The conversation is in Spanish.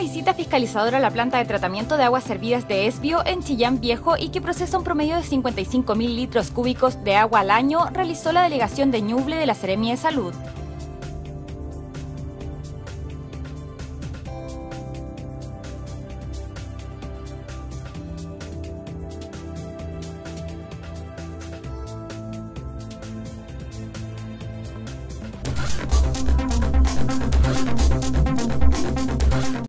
visita fiscalizadora a la planta de tratamiento de aguas servidas de Esbio en Chillán Viejo y que procesa un promedio de 55 mil litros cúbicos de agua al año, realizó la delegación de Ñuble de la Seremia de Salud.